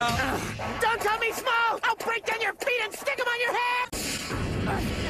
Don't tell me small! I'll break down your feet and stick them on your head!